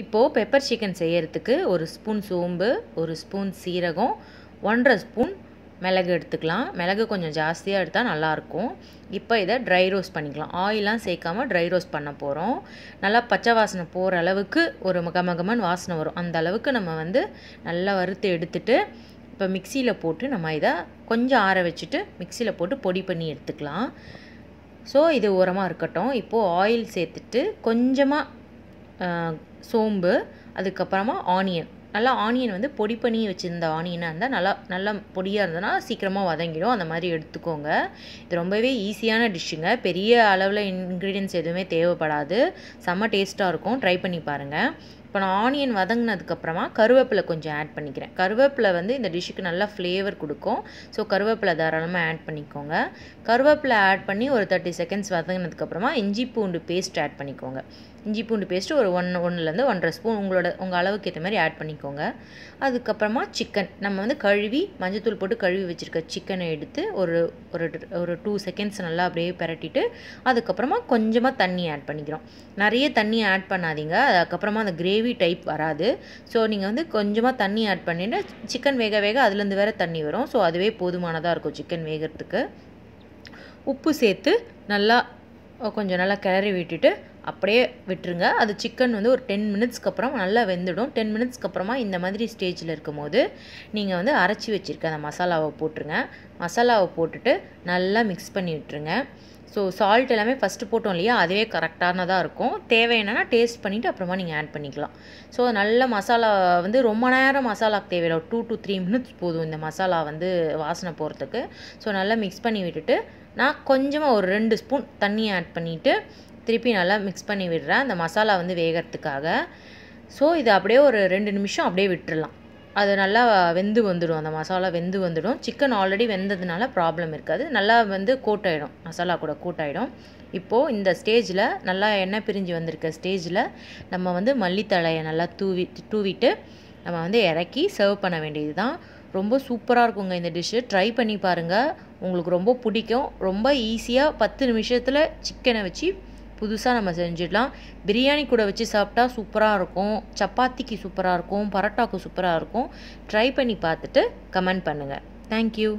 இப்போது pepper chicken செய்யறதுக்கு ஒரு ஸ்பூன் சோம்பு ஒரு ஸ்பூன் சீரகம் ஒன்றரை ஸ்பூன் மிளகு எடுத்துக்கலாம். மிளகு கொஞ்சம் ஜாஸ்தியாக எடுத்தால் நல்லாயிருக்கும் இப்போ இதை ட்ரை ரோஸ்ட் பண்ணிக்கலாம். ஆயிலாம் சேர்க்காம ட்ரை ரோஸ்ட் பண்ண போகிறோம் நல்லா பச்சை வாசனை போகிற அளவுக்கு ஒரு மகமகமன் வாசனை வரும். அந்த அளவுக்கு நம்ம வந்து நல்லா வறுத்து எடுத்துட்டு இப்போ மிக்சியில் போட்டு நம்ம இதை கொஞ்சம் ஆற வச்சுட்டு மிக்சியில் போட்டு பொடி பண்ணி எடுத்துக்கலாம். ஸோ இது உரமாக இருக்கட்டும். இப்போது ஆயில் சேர்த்துட்டு கொஞ்சமாக சோம்பு அதுக்கப்புறமா ஆனியன். நல்லா ஆனியன் வந்து பொடி பண்ணி வச்சுருந்த ஆனியனாக இருந்தால் நல்லா நல்லா பொடியாக இருந்ததுன்னா சீக்கிரமாக வதங்கிடும். அந்த மாதிரி எடுத்துக்கோங்க. இது ரொம்பவே ஈஸியான டிஷ்ஷுங்க. பெரிய அளவில் இன்க்ரீடியன்ஸ் எதுவுமே தேவைப்படாது. செம்ம டேஸ்ட்டாக இருக்கும். ட்ரை பண்ணி பாருங்கள் இப்போ நான் ஆனியன் வதங்கினதுக்கப்புறமா கருவேப்பிலை கொஞ்சம் ஆட் பண்ணிக்கிறேன். கருவேப்பிலை வந்து இந்த டிஷ்ஷுக்கு நல்லா ஃப்ளேவர் கொடுக்கும். ஸோ கருவேப்பிலை தாராளமாக ஆட் பண்ணிக்கோங்க. கருவேப்பிலை ஆட் பண்ணி ஒரு தேர்ட்டி செகண்ட்ஸ் வதங்கினதுக்கப்புறமா இஞ்சி பூண்டு பேஸ்ட் ஆட் பண்ணிக்கோங்க. இஞ்சி பூண்டு பேஸ்ட்டு ஒரு ஒன் ஒன்றுலேருந்து ஒன்றரை ஸ்பூன் உங்களோட உங்கள் அளவுக்கு ஏற்ற மாதிரி ஆட் பண்ணிக்கோங்க. அதுக்கப்புறமா சிக்கன் நம்ம வந்து கழுவி மஞ்சத்தூள் போட்டு கழுவி வச்சுருக்க சிக்கனை எடுத்து ஒரு ஒரு ஒரு டூ செகண்ட்ஸ் நல்லா அப்படியே பிரட்டிட்டு அதுக்கப்புறமா கொஞ்சமாக தண்ணி ஆட் பண்ணிக்கிறோம். நிறைய தண்ணி ஆட் பண்ணாதீங்க. அதுக்கப்புறமா அந்த கிரேவி டைப் வராது. ஸோ நீங்கள் வந்து கொஞ்சமாக தண்ணி ஆட் பண்ணிவிட்டு சிக்கன் வேக வேக அதுலேருந்து வேறு தண்ணி வரும். ஸோ அதுவே போதுமானதாக இருக்கும் சிக்கன் வேகிறதுக்கு. உப்பு சேர்த்து நல்லா கொஞ்சம் நல்லா கிளறி விட்டுட்டு அப்படியே விட்டுருங்க. அது சிக்கன் வந்து ஒரு டென் மினிட்ஸ்க்கு அப்புறம் நல்லா வெந்துடும். டென் மினிட்ஸ்க்கு அப்புறமா இந்த மாதிரி ஸ்டேஜில் இருக்கும் போது நீங்கள் வந்து அரைச்சி வச்சுருக்க அந்த மசாலாவை போட்டுருங்க. மசாலாவை போட்டுட்டு நல்லா மிக்ஸ் பண்ணி விட்டுருங்க. ஸோ சால்ட் எல்லாமே ஃபஸ்ட்டு போட்டோம் இல்லையா? அதுவே கரெக்டானதாக இருக்கும். தேவை என்னென்னா டேஸ்ட் பண்ணிவிட்டு அப்புறமா நீங்கள் ஆட் பண்ணிக்கலாம். ஸோ நல்ல மசாலா வந்து ரொம்ப நேரம் மசாலாக்கு தேவையில்லை. டூ டு த்ரீ மினிட்ஸ் போதும் இந்த மசாலா வந்து வாசனை போகிறதுக்கு ஸோ நல்லா மிக்ஸ் பண்ணி விட்டுட்டு நான் கொஞ்சமாக ஒரு ரெண்டு ஸ்பூன் தண்ணி ஆட் பண்ணிவிட்டு திருப்பி நல்லா மிக்ஸ் பண்ணி விடுறேன். அந்த மசாலா வந்து வேகிறதுக்காக. ஸோ இது அப்படியே ஒரு ரெண்டு நிமிஷம் அப்படியே விட்டுடலாம் அது நல்லா வெந்து வந்துடும். அந்த மசாலா வெந்து வந்துடும். சிக்கன் ஆல்ரெடி வெந்ததுனால ப்ராப்ளம் இருக்காது. நல்லா வந்து கூட்டாயிடும். மசாலா கூட கூட்டாயிடும். இப்போது இந்த ஸ்டேஜில் நல்லா எண்ணெய் பிரிஞ்சு வந்திருக்க ஸ்டேஜில் நம்ம வந்து மல்லித்தழையை நல்லா தூவி தூவிட்டு நம்ம வந்து இறக்கி சர்வ் பண்ண வேண்டியது தான் ரொம்ப சூப்பராக இருக்குங்க இந்த டிஷ்ஷு ட்ரை பண்ணி பாருங்கள் உங்களுக்கு ரொம்ப பிடிக்கும். ரொம்ப ஈஸியாக பத்து நிமிஷத்தில் சிக்கனை வச்சு புதுசாக நம்ம செஞ்சிடலாம். பிரியாணி கூட வச்சு சாப்பிட்டா சூப்பராக இருக்கும். சப்பாத்திக்கு சூப்பராக இருக்கும். பரோட்டாவுக்கு சூப்பராக இருக்கும். ட்ரை பண்ணி பார்த்துட்டு கமெண்ட் பண்ணுங்கள் தேங்க்யூ